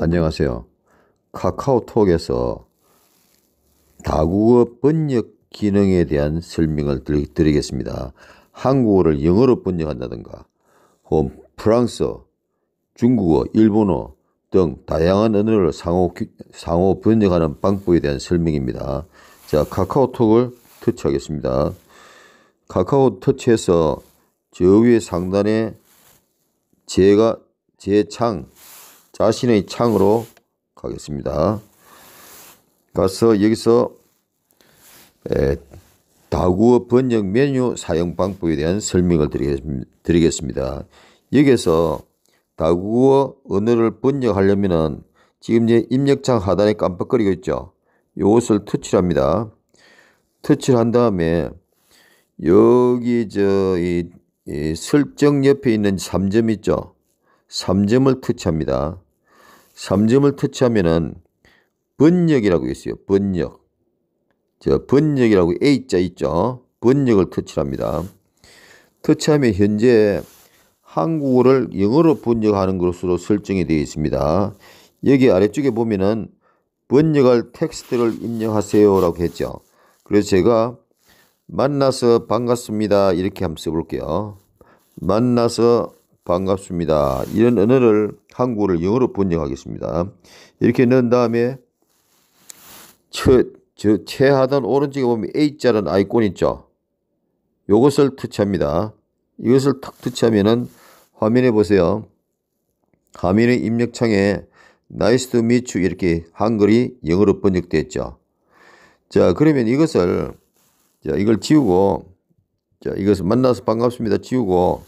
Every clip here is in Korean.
안녕하세요. 카카오톡에서 다국어 번역 기능에 대한 설명을 드리겠습니다. 한국어를 영어로 번역한다든가, 혹은 프랑스어, 중국어, 일본어 등 다양한 언어를 상호, 상호 번역하는 방법에 대한 설명입니다. 자, 카카오톡을 터치하겠습니다. 카카오 터치해서 저 위에 상단에 제가 제 창, 자신의 창으로 가겠습니다. 가서 여기서 에, 다국어 번역 메뉴 사용 방법에 대한 설명을 드리겠습니다. 여기서 다국어 언어를 번역하려면은 지금 이제 입력창 하단에 깜빡거리고 있죠. 이것을 터치를 합니다. 터치를 한 다음에 여기 저이 이 설정 옆에 있는 3점 있죠. 3점을 터치합니다. 3점을 터치하면은 번역이라고 있어요. 번역. 저 번역이라고 A자 있죠. 번역을 터치합니다. 터치하면 현재 한국어를 영어로 번역하는 것으로 설정이 되어 있습니다. 여기 아래쪽에 보면은 번역할 텍스트를 입력하세요라고 했죠. 그래서 제가 만나서 반갑습니다. 이렇게 한번 써볼게요. 만나서 반갑습니다. 이런 언어를 한국어를 영어로 번역하겠습니다. 이렇게 넣은 다음에 첫, 저 최하단 오른쪽에 보면 A자는 아이콘 있죠. 요것을 터치합니다. 이것을 탁 터치하면은 화면에 보세요. 화면의 입력창에 Nice to meet you 이렇게 한글이 영어로 번역되었죠. 자, 그러면 이것을 자, 이걸 지우고 자, 이것을 만나서 반갑습니다. 지우고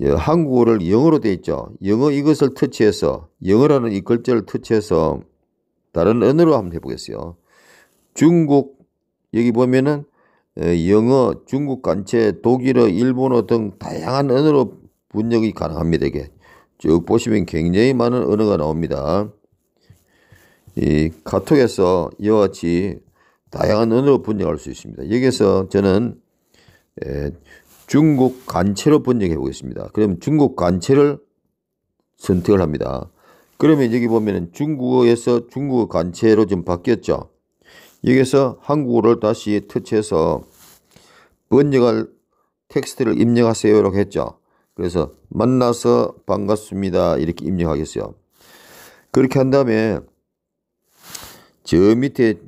한국어를 영어로 돼 있죠. 영어 이것을 터치해서 영어라는 이 글자를 터치해서 다른 언어로 한번 해보겠어요. 중국 여기 보면은 영어, 중국 간체, 독일어, 일본어 등 다양한 언어로 분역이 가능합니다. 이게 쭉 보시면 굉장히 많은 언어가 나옵니다. 이 카톡에서 이와 같이 다양한 언어로 번역할 수 있습니다. 여기서 저는 중국 간체로 번역해 보겠습니다. 그럼 중국 간체를 선택을 합니다. 그러면 여기 보면 중국어에서 중국어 간체로 좀 바뀌었죠. 여기서 한국어를 다시 터치해서 번역할 텍스트를 입력하세요 라고 했죠. 그래서 만나서 반갑습니다. 이렇게 입력하겠어요. 그렇게 한 다음에 저 밑에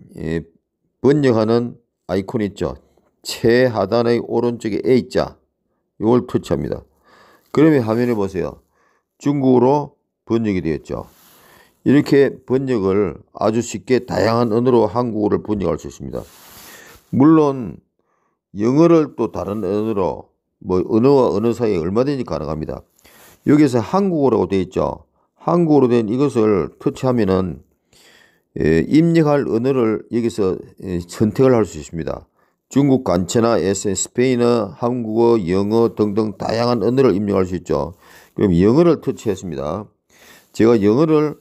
번역하는 아이콘 있죠. 최하단의 오른쪽에 A자 이걸 터치합니다. 그러면 화면에 보세요. 중국어로 번역이 되었죠. 이렇게 번역을 아주 쉽게 다양한 언어로 한국어를 번역할 수 있습니다. 물론 영어를 또 다른 언어로 뭐 언어와 언어 사이에 얼마든지 가능합니다. 여기서 한국어라고 되어 있죠. 한국어로 된 이것을 터치하면은 예, 입력할 언어를 여기서 예, 선택을 할 수 있습니다. 중국 간체나 에센, 스페인어, 한국어, 영어 등등 다양한 언어를 입력할 수 있죠. 그럼 영어를 터치했습니다. 제가 영어를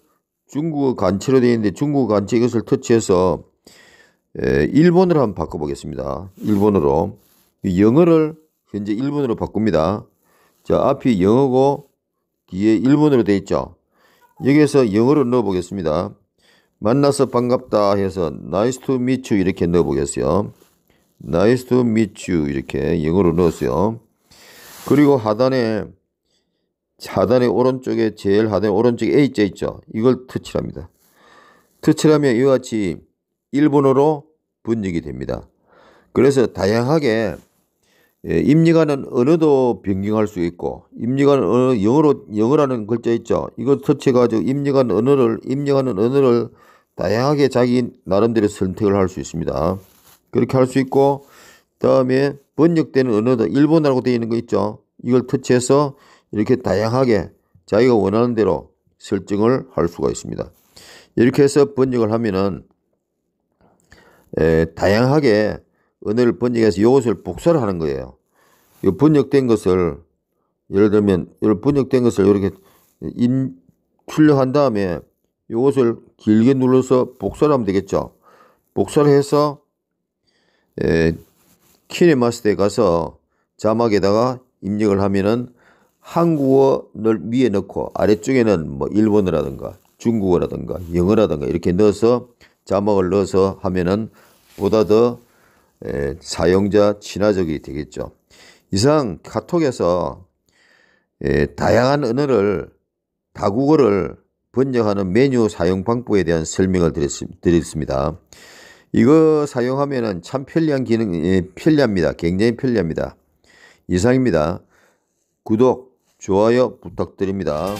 중국어 간체로 되어 있는데 중국어 간체 이것을 터치해서 예, 일본어로 한번 바꿔보겠습니다. 일본어로. 영어를 현재 일본어로 바꿉니다. 자, 앞이 영어고 뒤에 일본어로 되어 있죠. 여기에서 영어로 넣어 보겠습니다. 만나서 반갑다 해서 nice to meet you 이렇게 넣어 보겠어요. nice to meet you 이렇게 영어로 넣었어요. 그리고 하단에 하단의 오른쪽에 제일 하단에 오른쪽에 A자 있죠. 이걸 터치합니다. 터치하면 이와 같이 일본어로 번역이 됩니다. 그래서 다양하게 예, 입력하는 언어도 변경할 수 있고 입력하는 언어 영어로 영어라는 글자 있죠. 이거 터치해가지고 입력하는 언어를 입력하는 언어를 다양하게 자기 나름대로 선택을 할 수 있습니다. 그렇게 할 수 있고 다음에 번역되는 언어도 일본어라고 되어 있는 거 있죠. 이걸 터치해서 이렇게 다양하게 자기가 원하는 대로 설정을 할 수가 있습니다. 이렇게 해서 번역을 하면은 에, 다양하게 언어를 번역해서 이것을 복사를 하는 거예요. 이 번역된 것을 예를 들면 이 번역된 것을 이렇게 인 출력한 다음에 이것을 길게 눌러서 복사를 하면 되겠죠. 복사를 해서 에, 키네마스터에 가서 자막에다가 입력을 하면은 한국어를 위에 넣고 아래쪽에는 뭐 일본어라든가 중국어라든가 영어라든가 이렇게 넣어서 자막을 넣어서 하면은 보다 더 에, 사용자 친화적이 되겠죠. 이상 카톡에서 에, 다양한 언어를 다국어를 번역하는 메뉴 사용 방법에 대한 설명을 드렸, 드렸습니다. 이거 사용하면은 참 편리한 기능, 예, 편리합니다. 굉장히 편리합니다. 이상입니다. 구독, 좋아요 부탁드립니다.